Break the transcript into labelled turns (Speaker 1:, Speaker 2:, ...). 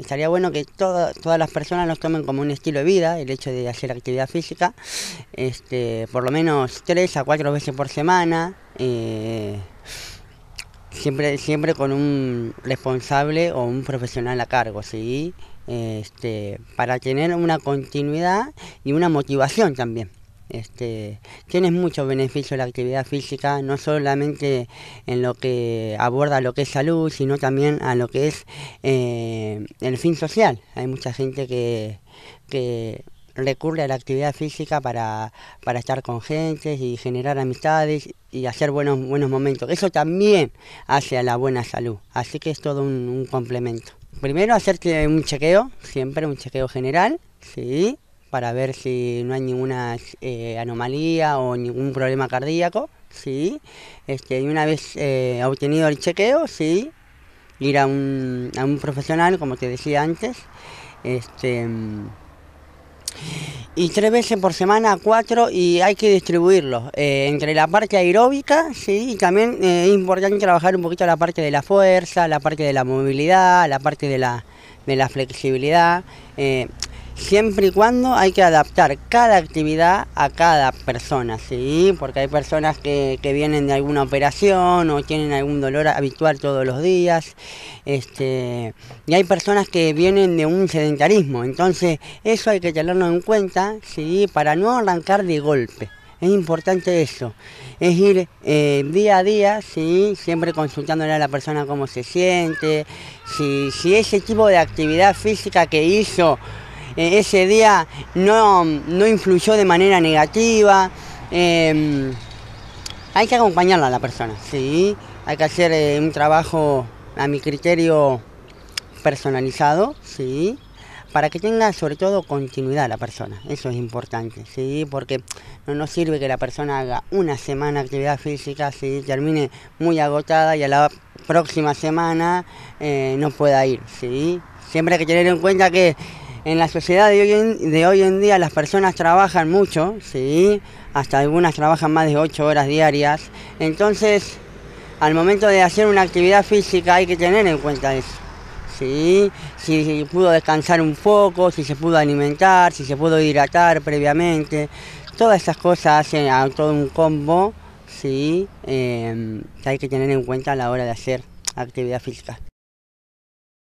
Speaker 1: estaría bueno que todas las personas nos tomen como un estilo de vida el hecho de hacer actividad física, este, por lo menos tres a cuatro veces por semana. Eh, siempre, siempre con un responsable o un profesional a cargo, ¿sí? Este, para tener una continuidad y una motivación también. Este, tiene muchos beneficios la actividad física, no solamente en lo que aborda lo que es salud, sino también a lo que es eh, el fin social. Hay mucha gente que, recurre a la actividad física para, estar con gente y generar amistades y hacer buenos, buenos momentos. Eso también hace a la buena salud, así que es todo un, complemento. Primero hacerte un chequeo, siempre un chequeo general, ¿sí? Para ver si no hay ninguna eh, anomalía o ningún problema cardíaco, ¿sí? Este, y una vez eh, obtenido el chequeo, ¿sí? ir a un, a un profesional, como te decía antes, este, y tres veces por semana, cuatro, y hay que distribuirlo eh, entre la parte aeróbica, sí, y también es importante trabajar un poquito la parte de la fuerza, la parte de la movilidad, la parte de la, de la flexibilidad. Siempre y cuando hay que adaptar cada actividad a cada persona, ¿sí? Porque hay personas que, vienen de alguna operación o tienen algún dolor habitual todos los días, este, y hay personas que vienen de un sedentarismo, entonces eso hay que tenerlo en cuenta, ¿sí? Para no arrancar de golpe. Es importante eso, es ir eh, día a día, ¿sí? siempre consultándole a la persona cómo se siente, si, si ese tipo de actividad física que hizo eh, ese día no, influyó de manera negativa. Em, hay que acompañarla a la persona, sí. Hay que hacer eh, un trabajo, a mi criterio, personalizado, sí para que tenga sobre todo continuidad la persona, eso es importante, ¿sí? porque no nos sirve que la persona haga una semana de actividad física, ¿sí? termine muy agotada y a la próxima semana eh, no pueda ir. ¿sí? Siempre hay que tener en cuenta que en la sociedad de hoy, en, de hoy en día las personas trabajan mucho, ¿sí? hasta algunas trabajan más de 8 horas diarias, entonces al momento de hacer una actividad física hay que tener en cuenta eso. ¿sí? Si, pudo descansar un poco, si se pudo alimentar, si se pudo hidratar previamente, todas esas cosas hacen a todo un combo ¿sí? Eh, que hay que tener en cuenta a la hora de hacer actividad física.